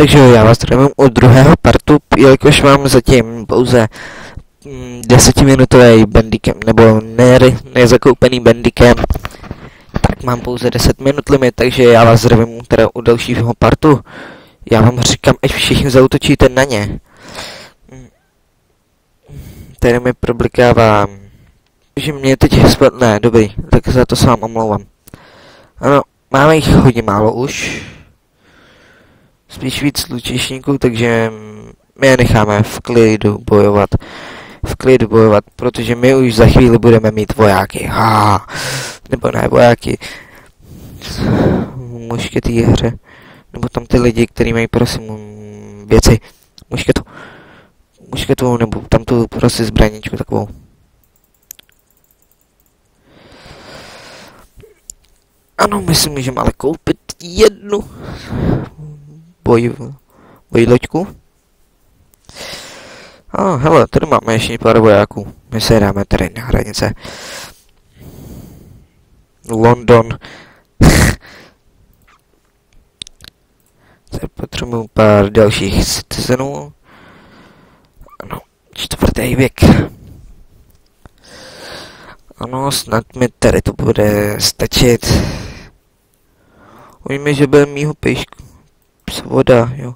Takže já vás zdravím u druhého partu, jelikož mám zatím pouze mm, desetiminutový bandicam, nebo ne, nezakoupený bandicam, tak mám pouze 10 minut limit, takže já vás zdravím teda u dalšího partu. Já vám říkám, ať všichni zautočíte na ně. Tady mi problikává, že mě teď ne, dobrý, tak za to se vám omlouvám. Ano, máme jich hodně málo už, spíš víc lučišníků, takže my je necháme v klidu bojovat. V klidu bojovat, protože my už za chvíli budeme mít vojáky. Ha, nebo ne, vojáky. hře. Nebo tam ty lidi, kteří mají prosím věci. Mušketu. Mušketu, nebo tam tu prosím zbraničku takovou. Ano, my si můžeme ale koupit jednu boj, loďku. A oh, hele, tady máme ještě pár vojáků. My se dáme tady na hranice. London. tady potřebuju pár dalších citizenů. Ano, čtvrtý věk. Ano, snad mi tady to bude stačit. Uvidíme, že bude mýho pejšku voda, jo.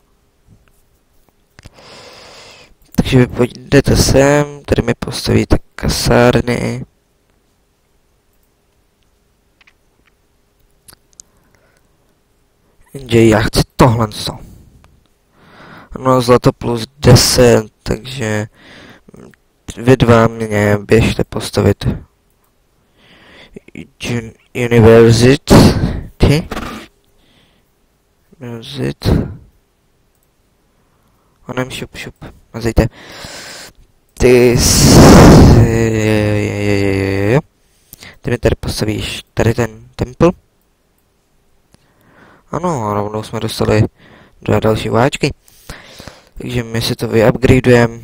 Takže vy pojďte sem, tady mi postavíte kasárny. Jenže já chci tohle co. No, zlato plus 10, takže vy dva mě běžte postavit University Mrazit. Onem šup šup. Mazejte. Ty Ty mi tady postavíš tady ten temple. Ano, rovnou jsme dostali dva další váčky. Takže my si to vyupgradujeme.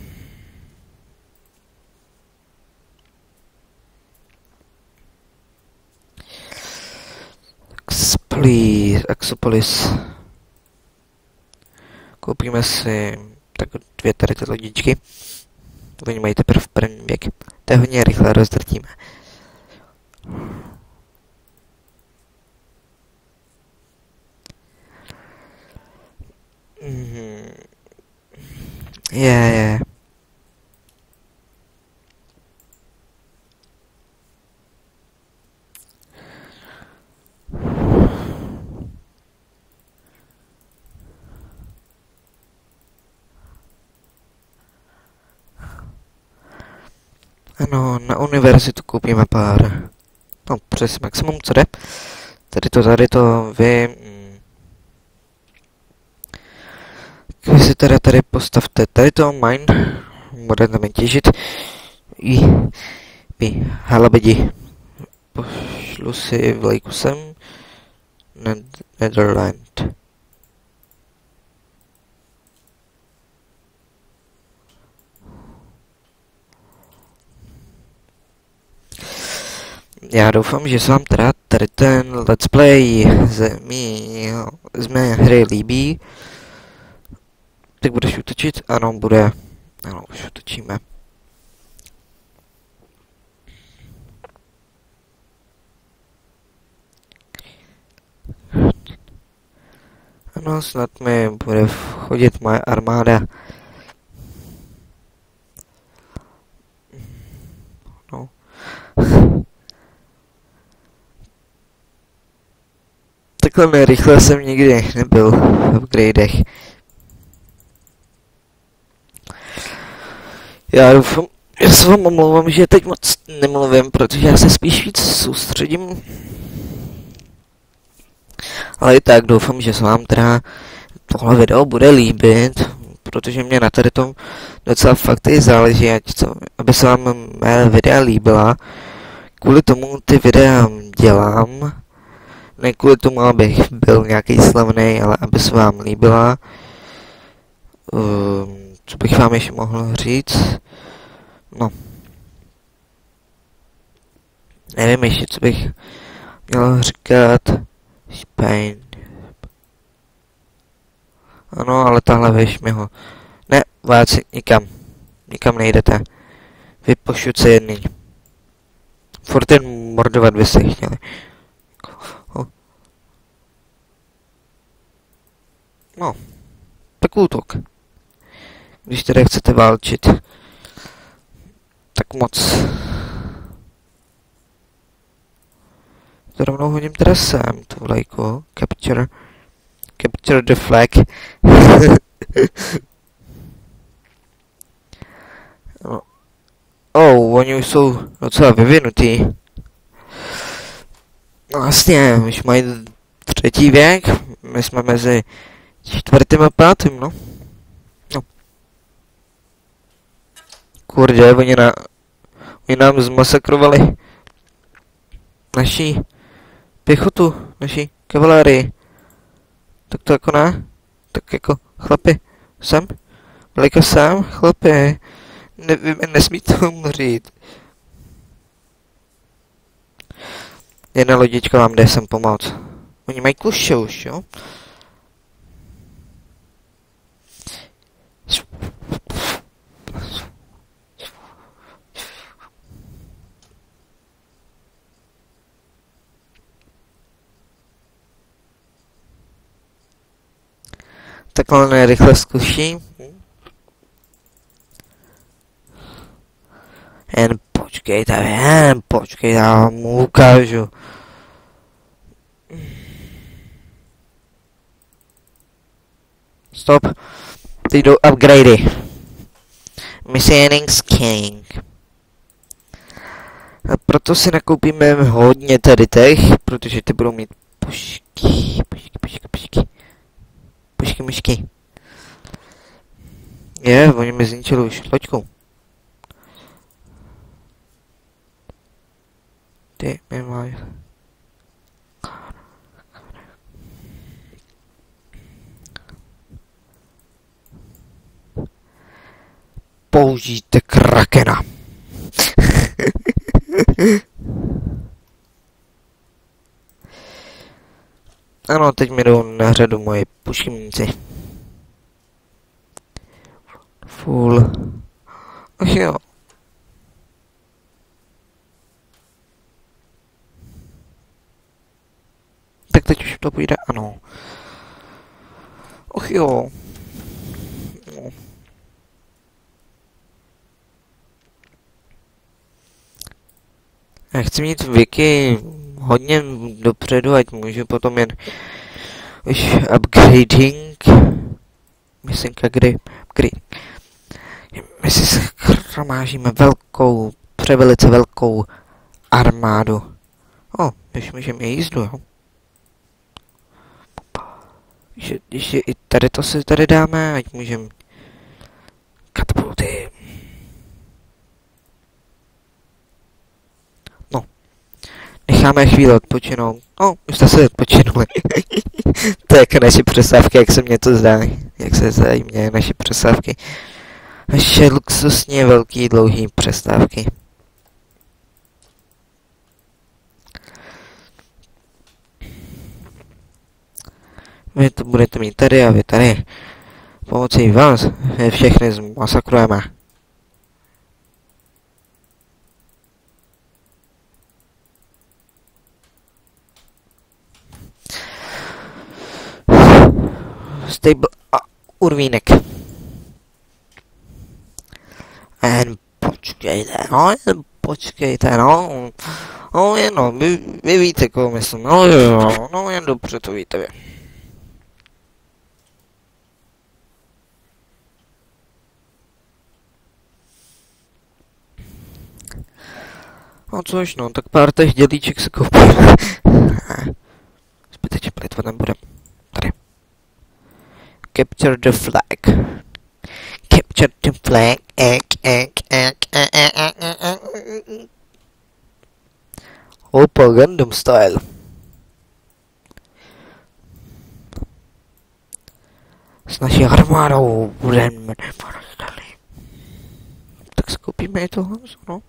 Axopolis. Axopolis. Koupíme si tak dvě tady ty lodičky. Oni mají teprve první věk. To je hodně rychle rozdrtíme. Mm. Je, yeah, je. Yeah. Ano, na univerzitu koupíme pár. No, přes maximum, co jde. Tady to, tady to, vy... Vy si teda tady postavte tady to mine. Budete mi těžit. I vy, halabedi. Pošlu si vlajku sem. Netherland. Já doufám, že se vám teda tady ten let's play z, mý, z mé hry líbí. Tak budeš utočit? Ano, bude. Ano, už utočíme. Ano, snad mi bude chodit moje armáda. No. Takhle rychle jsem nikdy nebyl v upgradech. Já doufám, já se vám omlouvám, že teď moc nemluvím, protože já se spíš víc soustředím. Ale i tak doufám, že se vám teda tohle video bude líbit, protože mě na tady tom docela fakt i záleží, ať co, aby se vám mé videa líbila. Kvůli tomu ty videa dělám, ne kvůli tomu, abych byl nějaký slavný, ale aby se vám líbila. Um, co bych vám ještě mohl říct? No. Nevím ještě, co bych měl říkat. Spain. Ano, ale tahle věž mi ho... Ne, váci, nikam. Nikam nejdete. Vy pošuce jedný. Furt jen mordovat by se chtěli. No, tak útok. Když teda chcete válčit, tak moc. To rovnou hodím teda sem, tu vlajku. Capture. Capture the flag. no. Oh, oni už jsou docela vyvinutý. No vlastně, už mají třetí věk, my jsme mezi čtvrtým a pátým, no. no. Kurde, oni, na, oni nám zmasakrovali naší pěchotu, naší kavalérii. Tak to jako ne? Tak jako, chlapi, sem? Vlajka sem, chlapi. Ne, nesmíte umřít. Jedna lodička vám jde sem pomoct. Oni mají kluše už, jo? Takhle rychle zkusím. Jen počkejte, jen počkejte, já vám ukážu. Stop. Teď jdou upgradey. Missing King. A proto si nakoupíme hodně tady těch, protože ty budou mít pušky, pušky, pušky, pušky. Pušky, myšky. Je, oni mi zničili už loďkou. Ty mi mají. Použijte krakena. ano, teď mi jdou na řadu moje pušimníci. Full. Ach jo. Tak teď už to půjde, ano. Och jo. No. Já chci mít věky hodně dopředu, ať můžu potom jen upgrading. Myslím, kdy upgrade. My si schromážíme velkou, převelice velkou armádu. O, když můžeme jízdu, jo. Když, když i tady to si tady dáme, ať můžeme katapulty. No. Necháme chvíli odpočinout. No, už jste se odpočinuli. to je jako naše přesávky, jak se mně to zdá. Jak se zdají mě naše přesávky. Naše luxusně velký, dlouhý přestávky. Vy to budete mít tady a vy tady. Pomocí vás je všechny zmasakrujeme. Stable a urvínek. Jen počkejte, no, jen počkejte, no. No, jenom, vy, vy víte, koho myslím, no jo, no, jen dobře to víte vy. No což no, tak pár těch dělíček se koupí. Zbytečně plitvat nebudem. Tady. Capture the flag. Capture the flag. Ek, ek, ek, ek, ek, ek, ek, ek. Opa Gundam style. S naší armádou budeme Tak skupíme to, no.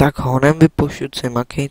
Tak honem vypošuť si maky.